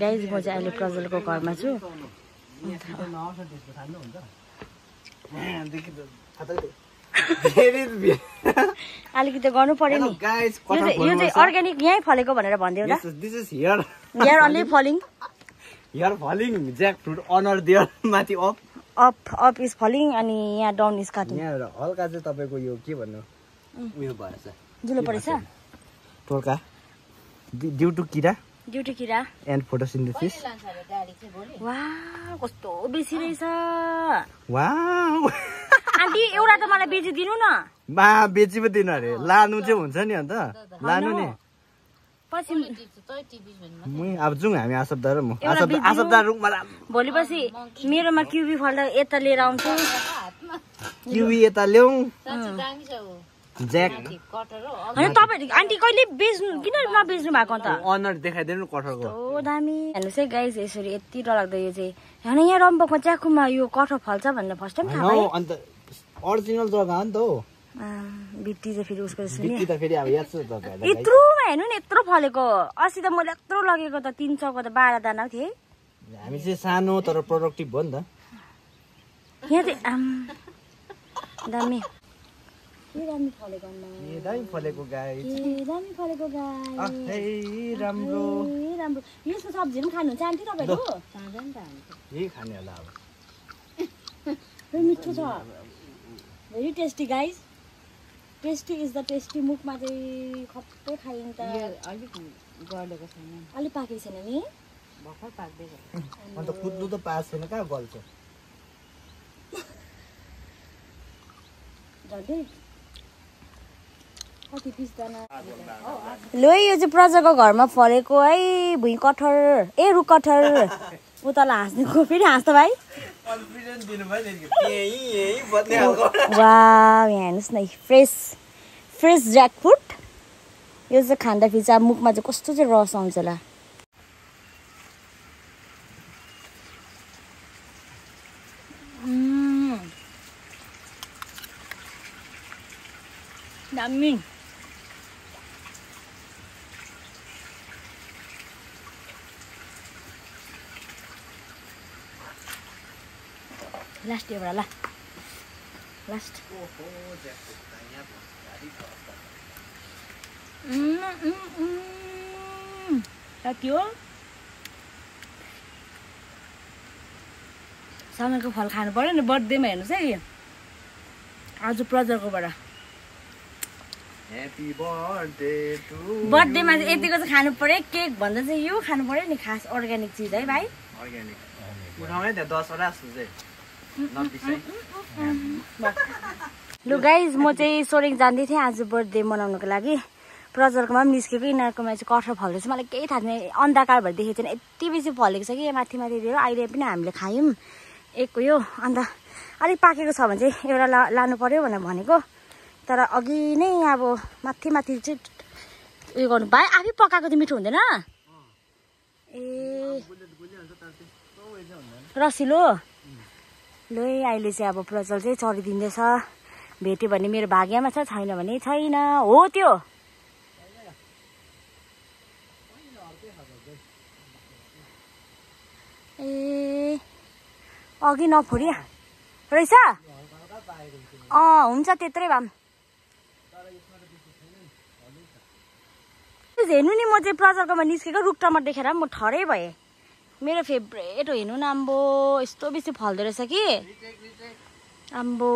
Guys म चाहिँ अहिले प्रजलको घरमा छु। अलिकति गर्नु पर्यो नि। यो चाहिँ अर्ग्यानिक यहीँ फलेको भनेर भनिदियो त दिस इज हियर यार only falling here falling fruit honour there माथि up up up is falling अनि यहाँ डाउन इज काटिङ यहाँ हल्का चाहिँ तपाईँको यो के भन्नु? उयो भएछ। जुलो परेछ? टोल्का ड्यु टु किरा। ड्युटी किरा? एन्ड फोटोसिन्थेसिस वा कस्तो बेसी रहेछ। वाउ आन्टी एउटा त मलाई बेचिदिनु न। मा बेची पो दिनु अरे। लानु चाहिँ हुन्छ नि अन्त। लानु नि। पछि मै अब जाउँ हामी म। रुखमा भोलि पछि मेरोमा क्युबी फल्दा यता लिएर आउँछु। किवी यता ल्याउँ। होइन आन्टी कहिले बेच्नु किन नबेच्नु भएको अन्त अनर देखाइदिनु दामी। हेर्नुहोस् है गाइस यसरी यति डरलाग्दो यो चाहिँ। होइन यहाँ रम्बकमा च्याकुमा यो कठर फल्छ भनेर फर्स्ट टाइम थाहा भयो हौ, अन्त अरिजिनल जग्गा हो नि त हो। बित्ती चाहिँ फेरि उसको यत्रोमा हेर्नु नि यत्रो फलेको। अस्ति त मैले यत्रो लगेको त तिन सौको त बाह्र दाना थिएँ हामी चाहिँ सानो तर प्रोडक्टिभ हो नि त। यहाँ चाहिँ दामी। फलेको गाई? के दामी फलेको गाई? अहै राम्रो। राम्रो। यसको सब्जी पनि खानुहुन्छ आन्टी तपाईँहरू यही खाने होला अब। मिठो छ। Very tasty guys tasty is the tasty मुखमा चाहिँ खप्पै खाइन्छ। अलिक गलेको छैन। अलिक पाकेको छैन नि? भर्खर पाक्दै अन्त कुद्नु त पास छैन कहाँ गल्छ? झन्डै। लो यो चाहिँ प्रजाको घरमा फलेको है भुइँ कठर। ए रुख कठर। उतालाई हाँस्नुको फेरि भाइ। यही बद्ने खालको वा यहाँ हेर्नुहोस् न फ्रेस फ्रेस ज्याकफ्रुट यो चाहिँ खाँदाखेरि चाहिँ मुखमा चाहिँ कस्तो चाहिँ रस आउँछ होला. दामी। लास्ट एउटा ल लास्ट सकियो समयको फल खानु पऱ्यो नि बर्थडेमा हेर्नुहोस् है आज प्रजरकोबाट बर्थडेमा चाहिँ यतिको चाहिँ खानु पऱ्यो केक भन्दा चाहिँ यो खानु पऱ्यो नि खास अर्ग्यानिक चिज है भाइ। लु गाइज म चाहिँ सोरेङ जाँदै थिएँ आज बर्थडे मनाउनुको लागि। प्रजलकोमा पनि निस्केको यिनीहरूकोमा चाहिँ कठर फल्दैछ। मलाई केही थाहा छैन अन्धकार भएर देखेको छैन। यति बेसी फलेको छ कि माथि माथि दिएर अहिले पनि हामीले खायौँ। एक यो अन्त अलिक पाकेको छ भने चाहिँ एउटा ला लानु पऱ्यो भनेर भनेको। तर अघि नै अब माथि माथि चाहिँ उयो गर्नु भाइ आफै पकाएको त मिठो हुँदैन। ए रसिलो। लु अहिले चाहिँ अब प्रजल चाहिँ चढिदिँदैछ। भेट्यो भने मेरो भाग्यमा छ छैन भने छैन। हो त्यो। ए अघि नफोरिया। रहेछ? अँ हुन्छ त्यत्रै भए हेर्नु नि म चाहिँ प्रजलकोमा निस्केको रुख टमाटर देखेर म ठरै भएँ। मेरो फेभरेट हो हेर्नु न आम्बो। यस्तो बेसी फल्दो रहेछ कि? आम्बो।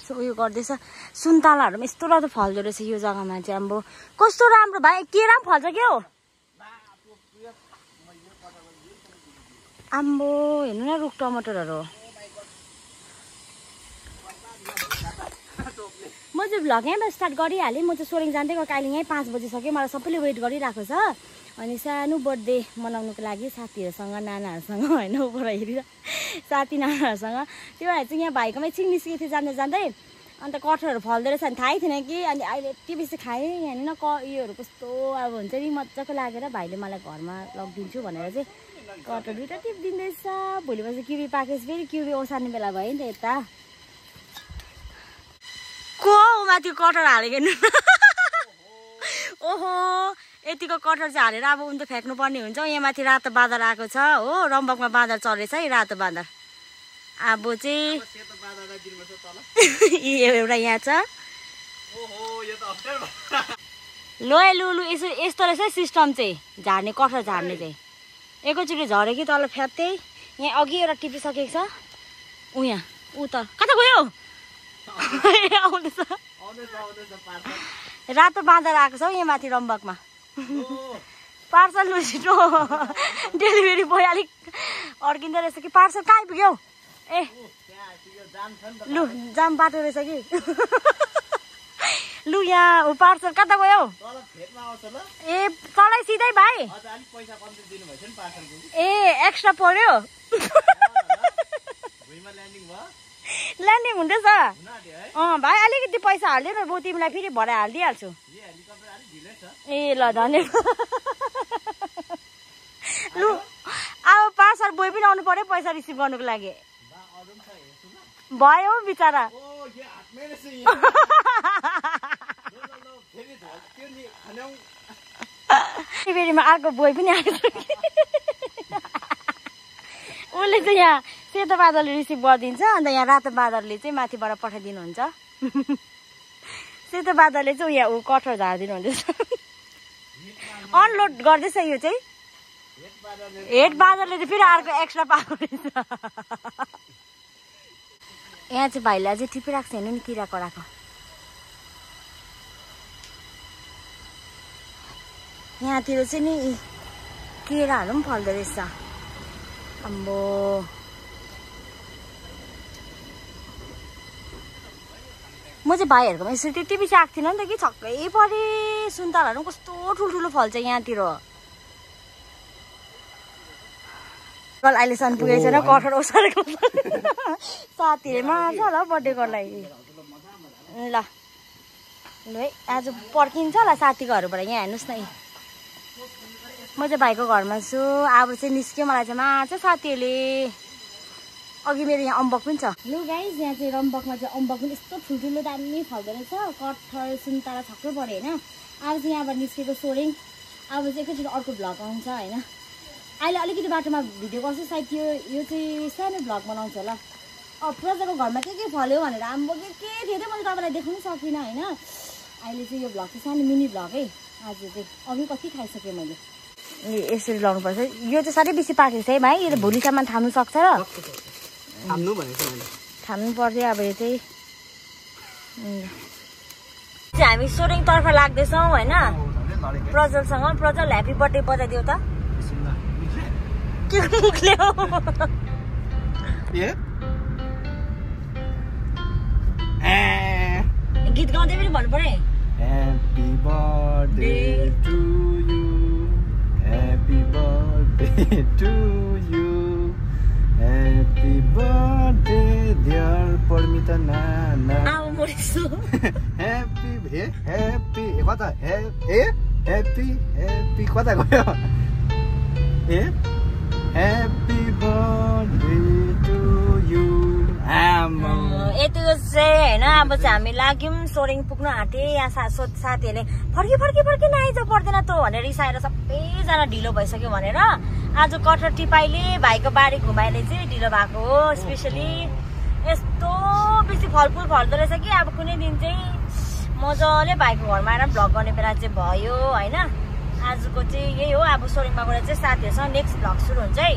सो उयो गर्दैछ। सुन्तलाहरू पनि यस्तो राम्रो फल्दो रहेछ यो जग्गामा चाहिँ आम्बो। कस्तो राम्रो भाइ केरा पनि फल्छ क्या हो? आम्बो हेर्नु न रुख टमाटरहरू। म चाहिँ भ्लग यहीँबाट स्टार्ट गरिहालेँ। म चाहिँ सोरेङ जाँदै गएको। अहिले यहीँ पाँच बजिसक्यो। मलाई सबैले वेट गरिरहेको छ। अनि सानो बर्थडे मनाउनुको लागि साथीहरूसँग नानाहरूसँग होइन उपर हेरेर साथी नानाहरूसँग। त्यो भएर चाहिँ यहाँ भाइकोमा एकछिन निस्केको थियो जाँदै जाँदै। अन्त कठहरहरू फल्दो रहेछ भने थाहै थिएन कि। अनि अहिले यति बेसी खाएँ। यहाँनिर न क उयोहरू कस्तो अब हुन्छ नि मजाको लागेर भाइले मलाई घरमा लगिदिन्छु भनेर चाहिँ कटहर दुइटा टिप दिँदैछ। भोलि पछि किबी पाकेपछि फेरि किबी ओसार्ने बेला भयो नि त यता। को हो माथि कटहर हालेको हेर्नु ओहो यतिको कटहर चाहिँ हालेर अब उनी त फ्याँक्नु पर्ने हुन्छ। यहाँ माथि रातो बाँदर आएको छ हो रम्बकमा बाँदर चढेछ है रातो बाँदर। अब चाहिँ एउटा यहाँ छ। लो है लु लु यसो यस्तो रहेछ सिस्टम चाहिँ। झार्ने कठर झार्ने चाहिँ। एकैचोटि झऱ्यो कि तल फ्यात्तै। यहाँ अघि एउटा टिपिसकेको छ। ऊ यहाँ ऊ त। कता गयो? आउँदैछ रातो बाँदर आएको छ हौ यहाँ माथि रम्बकमा। पार्सल छिटो डेलिभरी बोय अलिक अड्किँदो रहेछ कि? पार्सल कहाँ आइपुग्यो ए नि त लु जाम बाटो रहेछ कि? लु यहाँ पार्सल कता गयो तल ए तँलाई सिधै भाइ। ए एक्स्ट्रा पर्यो ल्यान्डिङ हुँदैछ। अँ भाइ अलिकति पैसा हालिदियो म तिमीलाई फेरि भरे हालिदिइहाल्छु। ए ल धन्यवाद। लु अब पार्सल बोय पनि आउनु पर्यो पैसा रिसिभ गर्नुको लागि। भयो बिचरा। फेरिमा अर्को बोय पनि आएको। उसले चाहिँ यहाँ सेतो बादलले रिसिभ गरिदिन्छ अन्त यहाँ रातो बादलले चाहिँ माथिबाट पठाइदिनुहुन्छ। सेतो बादलले चाहिँ यहाँ ऊ कठर झारिदिनु हुँदैछ अनलोड गर्दैछ यो चाहिँ। हेड बादलले चाहिँ फेरि अर्को एक्स्ट्रा पाएको रहेछ। यहाँ चाहिँ भाइलाई चाहिँ टिपिरहेको हेर्नु नि किरा कराको यहाँतिर चाहिँ नि केराहरू पनि फल्दो रहेछ। अम्बो। म चाहिँ भाइहरूकोमा यसरी त्यति बेसी आएको थिइनँ नि त कि छक्कै परेँ। सुन्तलाहरू पनि कस्तो ठुल्ठुलो फल्छ यहाँतिर। कल अहिलेसम्म पुगेको छैन कठोर ओसारेको साथीहरूले मार्छ होला बर्थडे गर्नलाई ल ल है आज पर्खिन्छ होला साथीको घरबाट यहाँ हेर्नुहोस् न। म चाहिँ भाइको घरमा छु अब चाहिँ निस्क्यो मलाई चाहिँ मार्छ साथीहरूले। अघि मेरो यहाँ अम्बक पनि छ। लु गाइज यहाँ चाहिँ रम्बकमा चाहिँ अम्बक पनि यस्तो ठुल्ठुलो दामी फल्दो रहेछ कठहर सुन्तला छक्कै पऱ्यो होइन। अब चाहिँ यहाँबाट निस्केको सोरेङ। अब चाहिँ एकैचोटि अर्को भ्लग आउँछ होइन। अहिले अलिकति बाटोमा भिडियो गर्छु सायद यो यो चाहिँ सानो भ्लग बनाउँछु होला। अब प्रजाको घरमा के के फल्यो भनेर आम्बो के के थियो त मैले तपाईँलाई देखाउनु सकिनँ होइन। अहिले चाहिँ यो भ्लग चाहिँ सानो मिनी भ्लग है। आज चाहिँ अघि कति खाइसकेँ मैले? ए यसरी लाउनुपर्छ। यो चाहिँ साह्रै बेसी पाकेको छ है भाइ। यो त भोलिसम्म थाम्नु सक्छ र। थाम्नु भनेको मैले। थाम्नु पर्थ्यो अब यो चाहिँ। हामी सोरेङतर्फ लाग्दैछौँ होइन? प्रजलसँग प्रजल ह्याप्पी बर्थडे बजाइदियो त। के मुखले हो? ए? ए। गीत गाउँदै पनि भन्नु पर्यो है Happy birthday to you. Happy birthday to you. Happy birthday to you. आमा यतिको चाहिँ होइन अब चाहिँ हामी लाग्यौँ सोरेङ पुग्नु आँटे यहाँ सा साथीहरूले फर्की फर्की फर्की नआइज पर्दैन त भनेर रिसाएर सबैजना ढिलो भइसक्यो भनेर आज कठर टिपाईले भाइको बारी घुमाइले चाहिँ ढिलो भएको हो स्पेसली यस्तो बेसी फलफुल फल्दो रहेछ कि? अब कुनै दिन चाहिँ मजाले भाइको घरमा आएर भ्लग गर्ने बेला चाहिँ भयो होइन? आजको चाहिँ यही हो। अब सोरेङमा गएर चाहिँ साथीहरूसँग नेक्स्ट भ्लग सुरु हुन्छ है।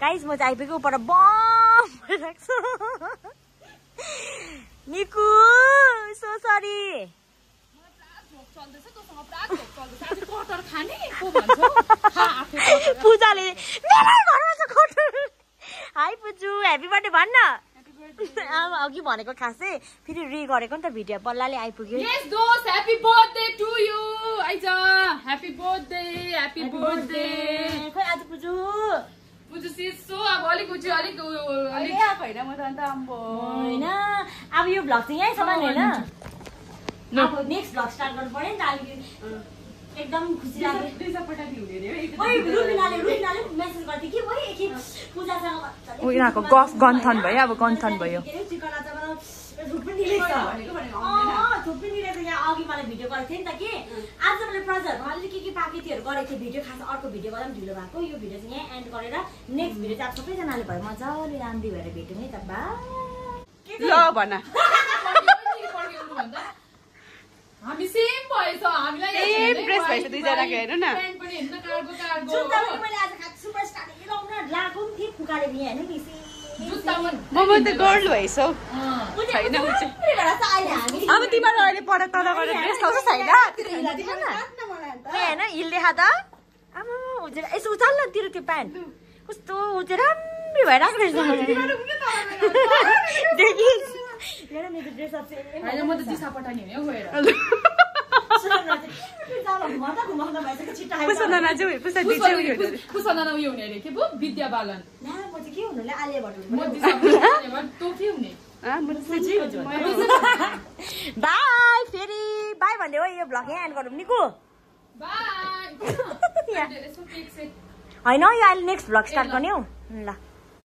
गाइस म चाहिँ आइपुगेको पर बम निकु so sorry पूजाले hi Puju happy birthday भन्न। अब अघि भनेको खासै फेरि रि गरेको नि त भिडियो बल्लाले आइपुग्यो. आइज आज पुजु। सिसो अब अलिक अलिक उ- उ- अलिक। आएको होइन म त अन्त अम्बो होइन। अब यो भ्लग चाहिँ यहीँसम्म होइन? अब नेक्स्ट भ्लग स्टार्ट गर्नु पऱ्यो नि त अलिकति। एकदम खुसी लाग्यो। यिनीहरूको गफ गन्थन भयो अब गन्थन भयो। अघि मलाई भिडियो गरेको थिएँ नि त कि? आज मैले प्रजाहरूमा अलिक के के पाकेतीहरू गरेको थिएँ भिडियो खास अर्को भिडियो गर्दा पनि ढिलो भएको। यो भिडियो चाहिँ यहाँ एन्ड गरेर नेक्स्ट भिडियो चाहिँ अब सबैजनाले भयो। मजाले राम्री भएर भेट्यौँ है त। बा के ल? भन। हामी सेम भएछ हामीलाई छैन, dress भएछ दुईजनाको, हेर्नु न। pant पनि हेर्नु न, कार्गो कार्गो। जुत्ता पनि मैले आज खास सुपरस्टार लाउन लगाएको पनि थिएँ फुकाएर दिएँ होइन नि जुत्ता मन- म म त गर्ल। छैन चाहिँ। अब तिमीहरू अहिले तल गरेर ड्रेस लाउँछ छैन? होइन? हिल देखा त आमा उजेर यसो उचाल न तेरो त्यो प्यान्ट कस्तो उजेर राम्री भइरहेको रहेछ देखिस्। म त दिशा पठाउने गएर। उयो हुने अरे के पो? विद्या बालन। के हुनु के। बाई फेरि। बाई भन्दै हो यो भ्लग यहाँ एन्ड गरौँ। केक सेक होइन यो अहिले नेक्स्ट भ्लग स्टार्ट गर्ने हौ। ल।